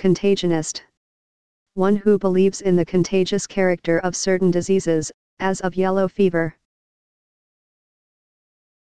contagionist. One who believes in the contagious character of certain diseases, as of yellow fever.